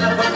la